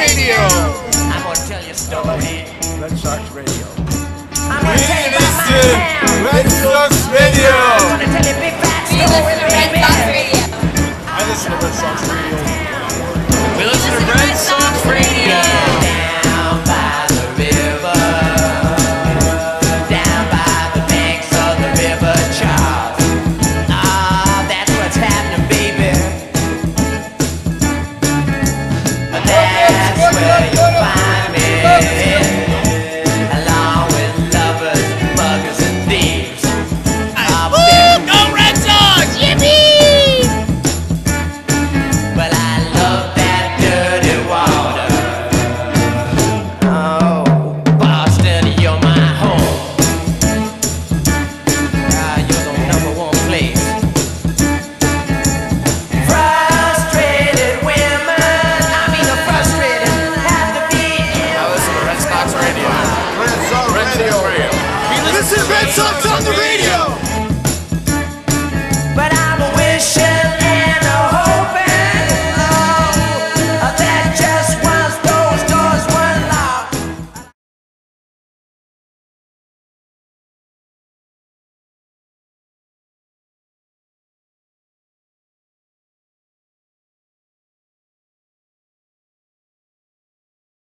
Radio. I'm gonna tell you a story. Red Sox Radio. I'm gonna tell you about my velho Radio. Red Sox Radio. Red Sox Radio. Listen, Red Sox on the radio.